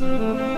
Música